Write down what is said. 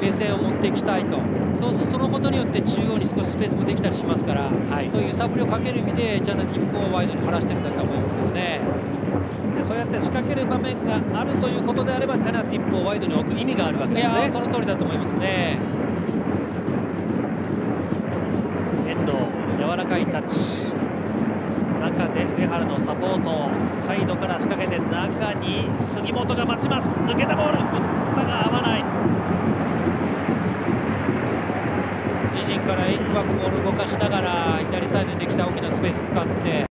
目線を持っていきたいと。そうするそのことによって中央に少しスペースもできたりしますから、はい、そういう揺さぶりをかける意味でチャナティップをワイドに張らしてるんだと思いますけどね。でそうやって仕掛ける場面があるということであればチャナティップをワイドに置く意味があるわけですね。いやその通りだと思いますね。遠藤柔らかいタッチ。中で上原のサポートサイドから仕掛けて中に杉本が待ちます。抜けたボール振ったが合わない自陣からうまくボール動かしながら左サイドにできた大きなスペース使って。